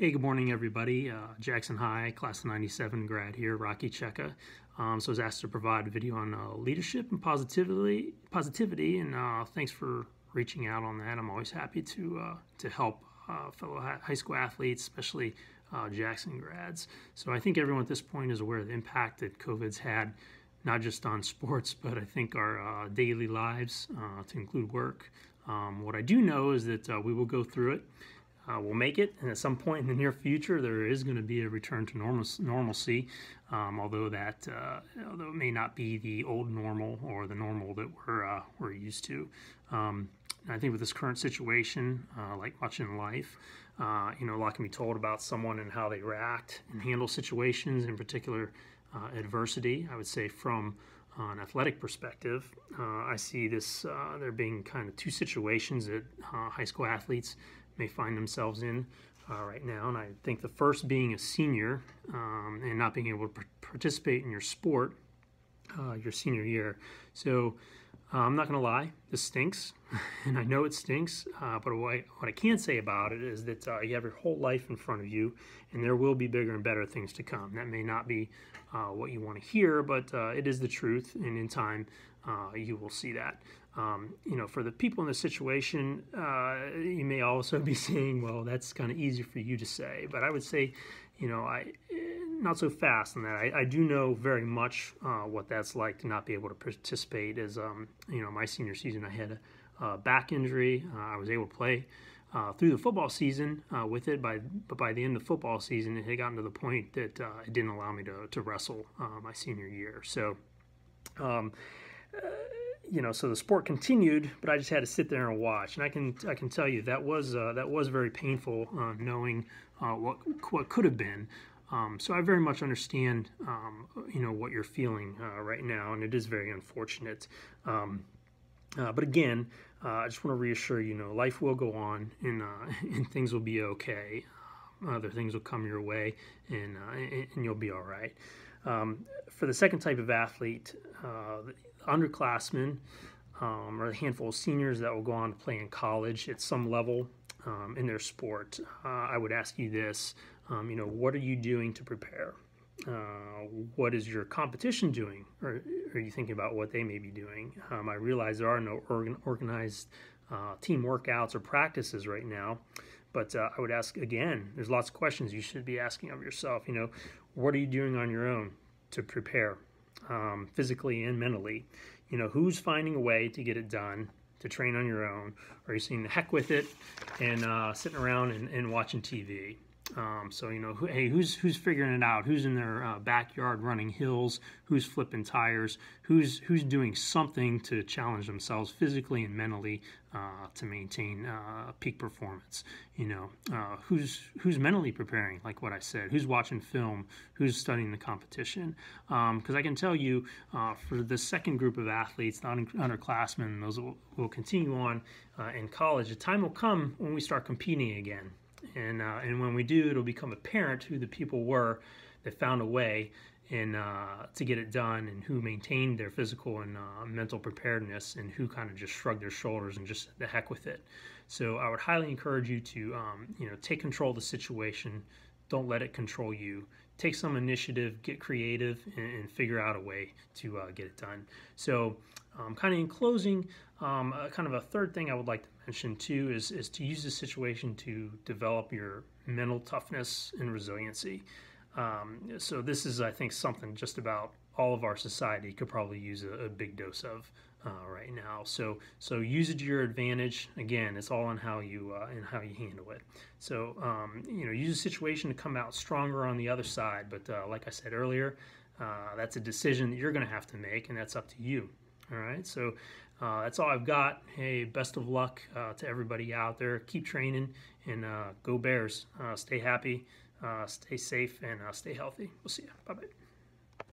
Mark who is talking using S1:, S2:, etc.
S1: Hey, good morning, everybody. Uh, Jackson High, class of 97 grad here, Rocky Checca. Um, so I was asked to provide a video on uh, leadership and positivity, positivity, and uh, thanks for reaching out on that. I'm always happy to uh, to help uh, fellow high school athletes, especially uh, Jackson grads. So I think everyone at this point is aware of the impact that COVID's had, not just on sports, but I think our daily lives, to include work. Um, what I do know is that we will go through it uh, will make it. And at some point in the near future, there is going to be a return to normal, normalcy, um, although that uh, although it may not be the old normal or the normal that we're uh, we're used to. Um, I think with this current situation, uh, like much in life, uh, you know, a lot can be told about someone and how they react and handle situations, in particular uh, adversity. I would say from an athletic perspective, I see this there being kind of two situations that high school athletes may find themselves in uh, right now. And I think the first being a senior um, and not being able to participate in your sport uh, your senior year. So uh, I'm not going to lie, this stinks, and I know it stinks. Uh, but what I, what I, can say about it is that uh, you have your whole life in front of you, and there will be bigger and better things to come. That may not be uh, what you want to hear, but uh, it is the truth, and in time, uh, you will see that. Um, you know, for the people in the situation, you may also be saying, "Well, that's kind of easy for you to say," but I would say, you know, I not so fast in that. I, I do know very much uh, what that's like to not be able to participate. As um, you know, my senior season, I had a, a back injury. Uh, I was able to play uh, through the football season uh, with it, by but by the end of football season, it had gotten to the point that uh, it didn't allow me to to wrestle uh, my senior year. So. Um, you know, so the sport continued, but I just had to sit there and watch. And I can I can tell you that was that was very painful, knowing what what could have been. Um, so I very much understand, um, you know, what you're feeling uh, right now, and it is very unfortunate. Um, uh, but again, uh, I just want to reassure you, know, life will go on, and, uh, and things will be okay. Uh, other things will come your way, and uh, and you'll be all right. Um, for the second type of athlete, the underclassmen, um, or a handful of seniors that will go on to play in college at some level um, in their sport, I would ask you this: um, you know, what are you doing to prepare? Uh, what is your competition doing? Or are you thinking about what they may be doing? Um, I realize there are no organ organized uh, team workouts or practices right now, but uh, I would ask again, there's lots of questions you should be asking of yourself. You know, what are you doing on your own to prepare um, physically and mentally? You know, who's finding a way to get it done? To train on your own, are you saying the heck with it and uh, sitting around and, and watching TV? Um, so you know, hey, who's who's figuring it out? Who's in their uh, backyard running hills? Who's flipping tires? Who's who's doing something to challenge themselves physically and mentally uh, to maintain uh, peak performance? You know, uh, who's who's mentally preparing? Like what I said, who's watching film? Who's studying the competition? Because um, I can tell you, uh, for the second group of athletes, the underclassmen, those will, will continue on uh, in college. A time will come when we start competing again and uh, and when we do, it'll become apparent who the people were that found a way and uh, to get it done, and who maintained their physical and uh, mental preparedness, and who kind of just shrugged their shoulders and just the heck with it. So I would highly encourage you to um, you know take control of the situation. Don't let it control you. Take some initiative, get creative, and, and figure out a way to uh, get it done. So, um, kind of in closing, um, kind of a third thing I would like to mention too is, is to use the situation to develop your mental toughness and resiliency. Um, so this is, I think, something just about all of our society could probably use a, a big dose of uh, right now. So so use it to your advantage. Again, it's all on how you uh, and how you handle it. So um, you know, use a situation to come out stronger on the other side. But uh, like I said earlier, uh, that's a decision that you're going to have to make, and that's up to you. All right, so uh, that's all I've got. Hey, best of luck uh, to everybody out there. Keep training and go Bears. Stay happy, stay safe, and stay healthy. We'll see you. Bye bye.